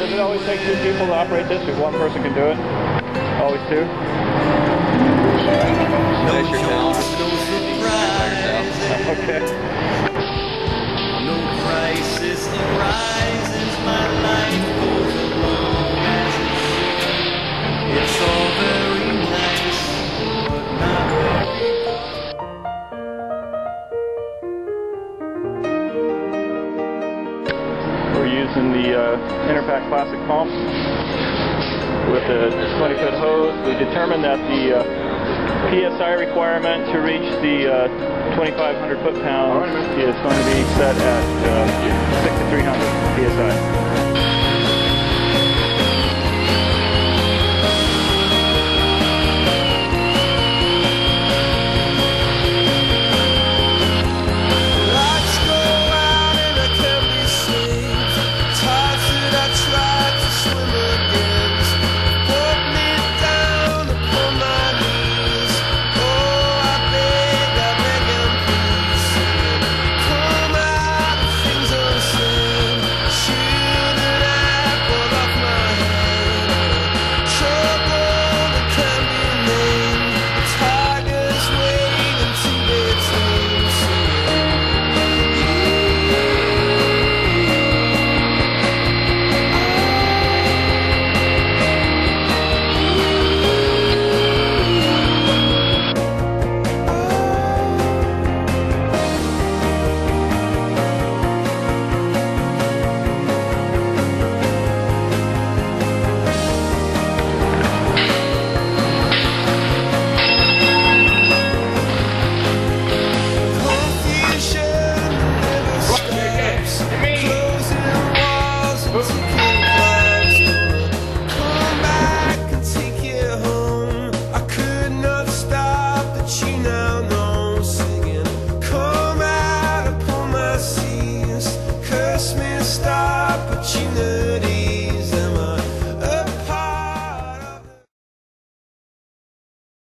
does it always take two people to operate this? If one person can do it? Always two? Finish your. Okay. We're using the uh, Enerpac Classic pump with a 20 foot hose. We determined that the uh, PSI requirement to reach the uh, 2,500 foot pounds is going to be set at uh, 6,300 PSI.